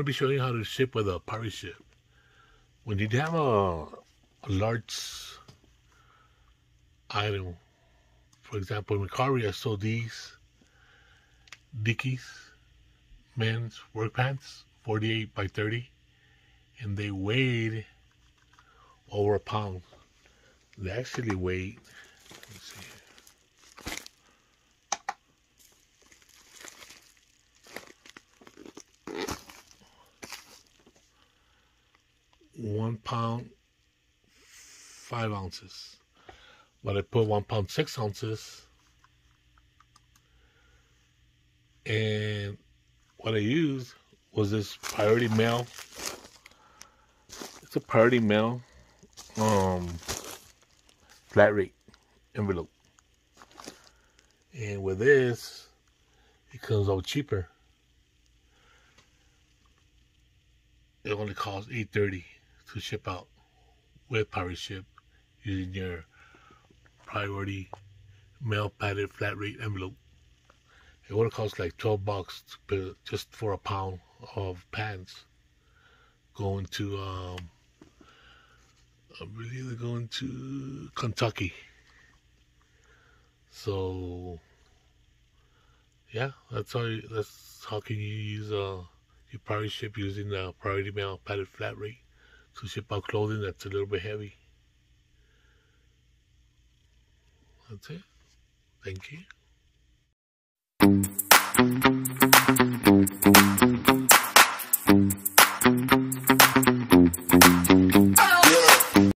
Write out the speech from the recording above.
to be showing you how to ship with a pirate ship. When you have a, a large item, for example, in Mercari, I sold these Dickies men's work pants, 48 by 30, and they weighed over a pound. They actually weighed, one pound five ounces. But I put one pound six ounces. And what I used was this priority mail it's a priority mail um flat rate envelope. And with this it comes out cheaper. It only costs 830 to ship out with Pirate Ship using your priority mail padded flat rate envelope. It would have cost like 12 bucks just for a pound of pants going to, um, I believe going to Kentucky. So, yeah, that's how, you, that's how can you use, uh, your priority ship using the priority mail padded flat rate to ship out clothing that's a little bit heavy. That's it. Thank you.